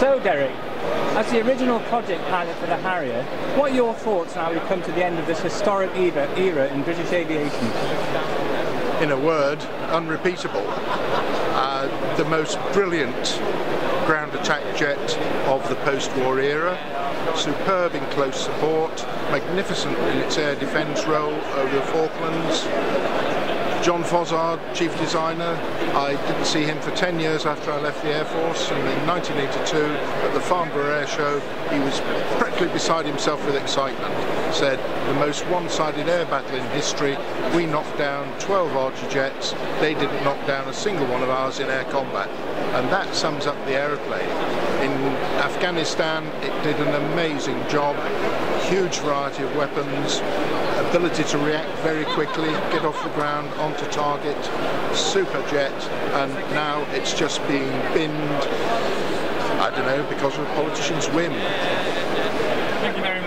So, Derek, as the original project pilot for the Harrier, what are your thoughts now we've come to the end of this historic era, era in British aviation? In a word, unrepeatable. Uh, the most brilliant ground attack jet of the post-war era, superb in close support, magnificent in its air defence role over the Falklands, John Fozard, chief designer. I didn't see him for 10 years after I left the Air Force, and in 1982 at the Farnborough Air Show, he was practically beside himself with excitement. Said, the most one-sided air battle in history, we knocked down 12 Archer jets, they didn't knock down a single one of ours in air combat. And that sums up the aeroplane. In Afghanistan, it did an amazing job, huge variety of weapons, ability to react very quickly, get off the ground, onto target, super jet, and now it's just being binned, I don't know, because of politicians' whim. Thank you very